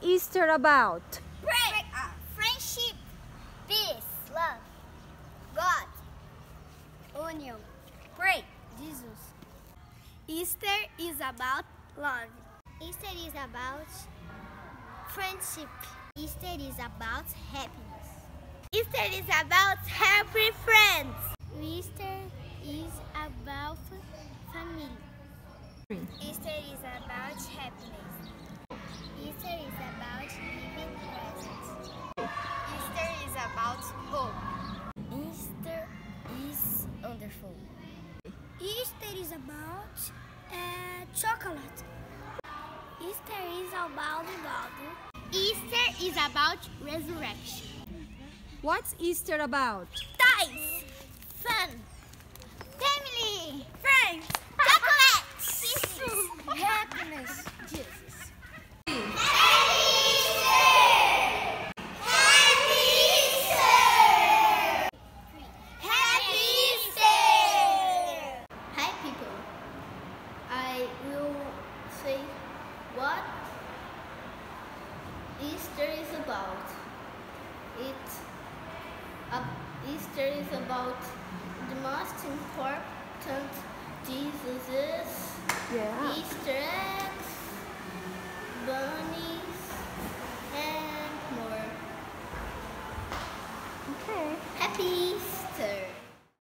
Easter about? Pray, uh, friendship, peace, love, God, union. Pray, Jesus. Easter is about love. Easter is about friendship. Easter is about happiness. Easter is about happy friends. Easter is about family. Easter is about happiness. Is about uh, chocolate. Easter is about God. Easter is about resurrection. What's Easter about? Easter is about. It uh, Easter is about the most important Jesus's yeah. Easter eggs, bunnies, and more. Okay. Happy Easter!